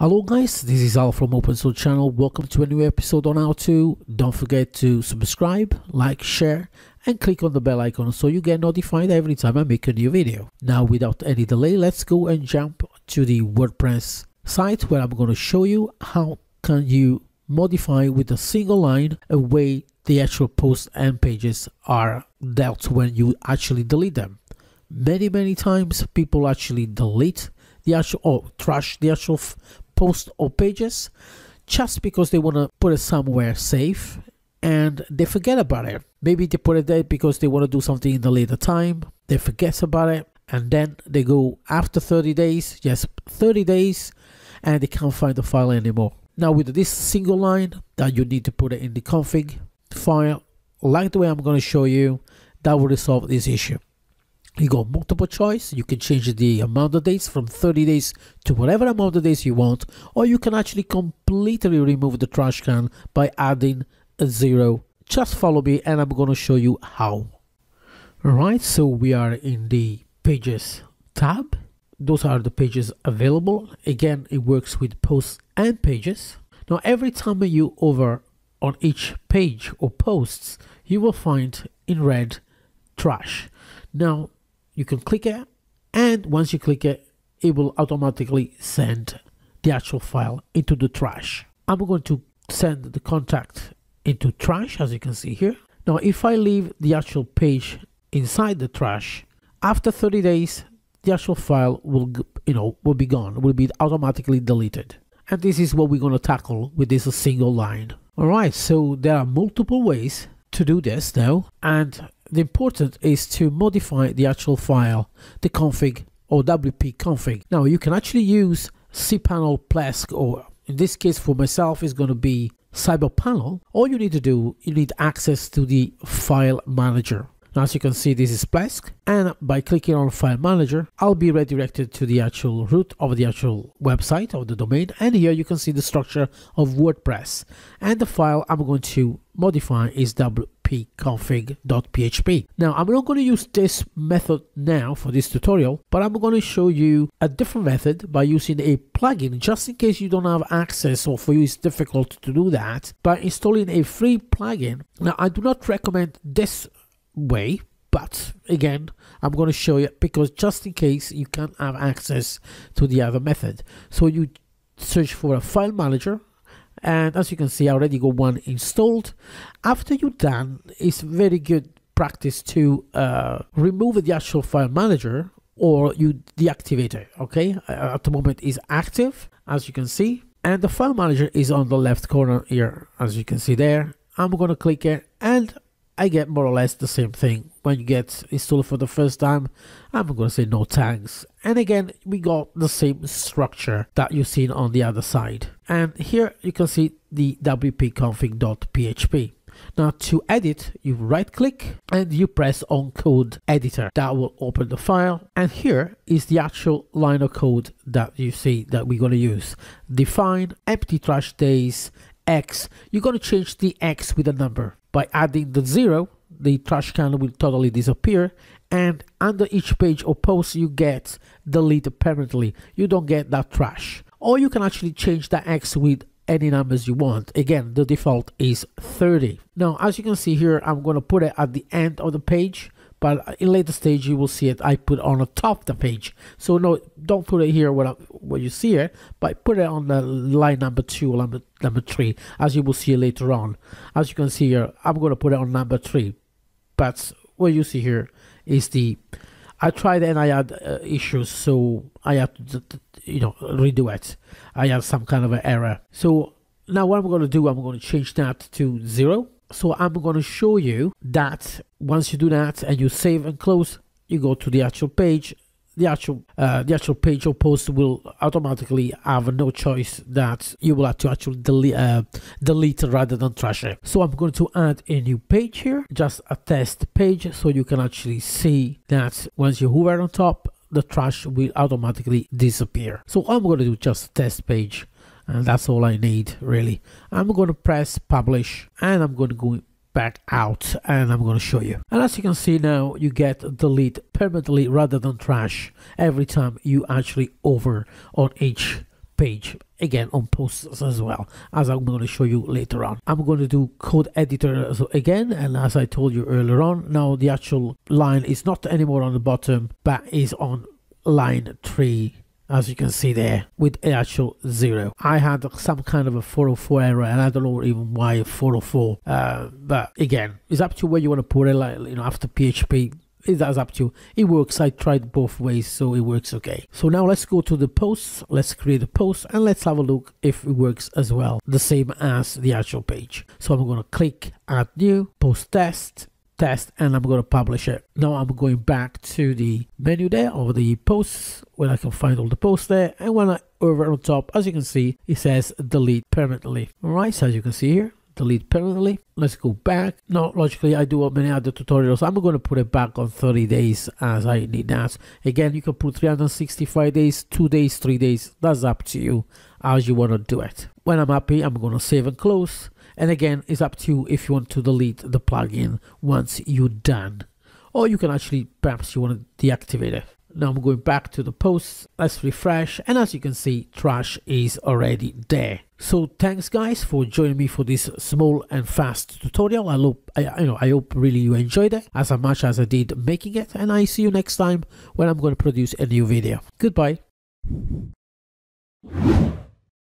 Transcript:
Hello guys, this is Al from Open Source Channel. Welcome to a new episode on how to. Don't forget to subscribe, like, share, and click on the bell icon so you get notified every time I make a new video. Now without any delay, let's go and jump to the WordPress site where I'm going to show you how can you modify with a single line a way the actual posts and pages are dealt when you actually delete them. Many, many times people actually delete the actual or trash the actual post or pages just because they want to put it somewhere safe and they forget about it. Maybe they put it there because they want to do something in the later time. They forget about it and then they go after 30 days, yes, 30 days, and they can't find the file anymore. Now with this single line that you need to put it in the config file, like the way I'm going to show you, that will resolve this issue you got multiple choice. You can change the amount of days from 30 days to whatever amount of days you want or you can actually completely remove the trash can by adding a zero. Just follow me and i'm going to show you how. All right so we are in the pages tab. Those are the pages available. Again it works with posts and pages. Now every time you over on each page or posts you will find in red trash. Now you can click it and once you click it it will automatically send the actual file into the trash. I'm going to send the contact into trash as you can see here. Now if i leave the actual page inside the trash after 30 days the actual file will you know will be gone will be automatically deleted. And this is what we're going to tackle with this single line. All right so there are multiple ways to do this now and the important is to modify the actual file, the config or WP config. Now you can actually use cPanel Plesk or in this case for myself is going to be CyberPanel. All you need to do, you need access to the file manager. Now, as you can see, this is Plesk. And by clicking on File Manager, I'll be redirected to the actual root of the actual website of the domain. And here you can see the structure of WordPress. And the file I'm going to modify is wp-config.php. Now, I'm not going to use this method now for this tutorial, but I'm going to show you a different method by using a plugin, just in case you don't have access or for you it's difficult to do that, by installing a free plugin. Now, I do not recommend this way but again i'm going to show you because just in case you can't have access to the other method so you search for a file manager and as you can see i already got one installed. After you're done it's very good practice to uh, remove the actual file manager or you deactivate it okay? Uh, at the moment is active as you can see. And the file manager is on the left corner here as you can see there. I'm to click it and I get more or less the same thing when you get installed for the first time. I'm going to say no thanks. And again, we got the same structure that you've seen on the other side. And here you can see the wp-config.php. Now to edit, you right click and you press on code editor. That will open the file. And here is the actual line of code that you see that we're going to use. Define empty trash days X. You're going to change the X with a number. By adding the zero, the trash can will totally disappear and under each page or post you get delete permanently. You don't get that trash. Or you can actually change the X with any numbers you want. Again, the default is 30. Now, as you can see here, I'm going to put it at the end of the page but in later stage you will see it. I put on the top of the page. So no don't put it here where, where you see it but put it on the line number two number, number three as you will see later on. As you can see here I'm going to put it on number three but what you see here is the I tried and I had uh, issues so I had to you know redo it. I had some kind of an error. So now what I'm going to do I'm going to change that to zero so I'm going to show you that once you do that and you save and close, you go to the actual page. The actual uh, the actual page or post will automatically have no choice that you will have to actually delete uh, delete rather than trash it. So I'm going to add a new page here, just a test page, so you can actually see that once you hover on top, the trash will automatically disappear. So I'm going to do just a test page and that's all I need really. I'm going to press publish and I'm going to go back out and I'm going to show you. And as you can see now you get delete permanently rather than trash every time you actually over on each page again on posts as well as I'm going to show you later on. I'm going to do code editor again and as I told you earlier on now the actual line is not anymore on the bottom but is on line 3 as you can see there with actual zero i had some kind of a 404 error and i don't know even why 404 uh, but again it's up to where you want to put it like you know after php that's up to you. It works. I tried both ways, so it works okay. So now let's go to the posts. Let's create a post and let's have a look if it works as well. The same as the actual page. So I'm going to click add new, post test, test and I'm going to publish it. Now I'm going back to the menu there of the posts where I can find all the posts there and when I over on top as you can see it says delete permanently. Alright so as you can see here delete permanently. Let's go back. Now, logically, I do many other tutorials. I'm going to put it back on 30 days as I need that. Again, you can put 365 days, 2 days, 3 days. That's up to you as you want to do it. When I'm happy, I'm going to save and close. And again, it's up to you if you want to delete the plugin once you're done. Or you can actually, perhaps you want to deactivate it. Now I'm going back to the posts. Let's refresh. And as you can see, trash is already there. So thanks guys for joining me for this small and fast tutorial. I hope, I, you know, I hope really you enjoyed it as much as I did making it. And I see you next time when I'm going to produce a new video. Goodbye.